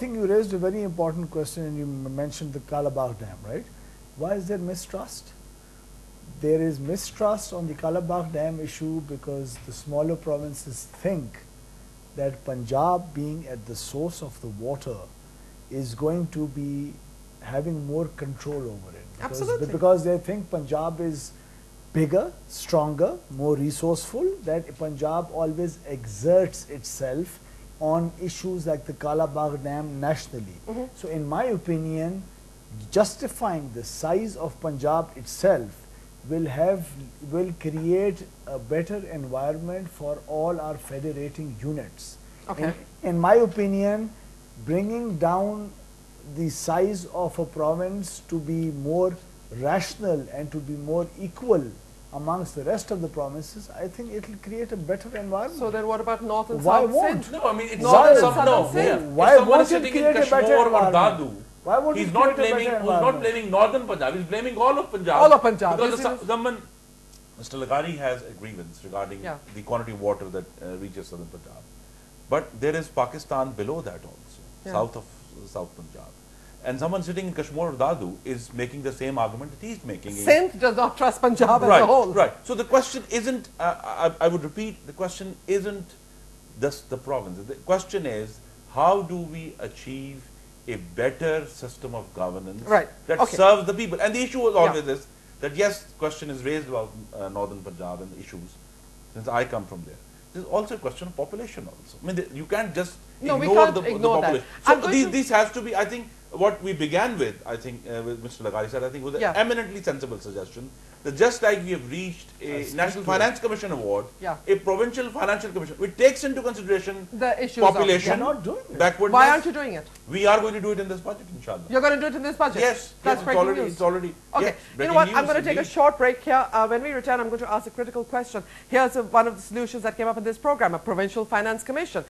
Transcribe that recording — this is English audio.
I think you raised a very important question and you mentioned the Kalabagh Dam, right? Why is there mistrust? There is mistrust on the Kalabagh Dam issue because the smaller provinces think that Punjab being at the source of the water is going to be having more control over it. Because, Absolutely. Because they think Punjab is bigger, stronger, more resourceful, that Punjab always exerts itself on issues like the Kalabagh Dam nationally. Mm-hmm. So in my opinion, justifying the size of Punjab itself will have will create a better environment for all our federating units. Okay. In, in my opinion, bringing down the size of a province to be more rational and to be more equal amongst the rest of the provinces, I think it will create a better environment. So then what about North and Why South won't? No, I mean, it's Northern some, and no. southern Sindh. yeah. Why if someone won't is it create a better or environment? Dadu, Why won't he's not blaming, he's not blaming northern Punjab, he's blaming all of Punjab. All of Punjab. Because the is- government, Mr. Leghari has a grievance regarding Yeah. the quantity of water that uh, reaches southern Punjab. But there is Pakistan below that also, Yeah. south of uh, South Punjab. And someone sitting in Kashmore or Dadu is making the same argument that he's making. Sindh does not trust Punjab right, as a whole. Right. So the question isn't, uh, I, I would repeat, the question isn't just the province. The question is, how do we achieve a better system of governance Right. that Okay. serves the people? And the issue was Yeah. always this, that yes, question is raised about uh, northern Punjab and the issues, since I come from there. There's also a question of population also. I mean, the, you can't just No, we ignore can't the, the ignore that. population. I'm So these, this has to be, I think, what we began with, I think, uh, with Mr. Leghari said, I think was an Yeah. eminently sensible suggestion that just like we have reached a speak National to Finance Commission award, Yeah. a provincial financial commission, which takes into consideration The issues of- population, You're not doing it. backwardness. Why aren't you doing it? We are going to do it in this budget, inshallah. You're going to do it in this budget? Yes, That's yes, it's breaking already, news. it's already. Okay, yes, you know what? I'm going to take a short break here. Uh, when we return, I'm going to ask a critical question. Here's a, one of the solutions that came up in this program, a provincial finance commission.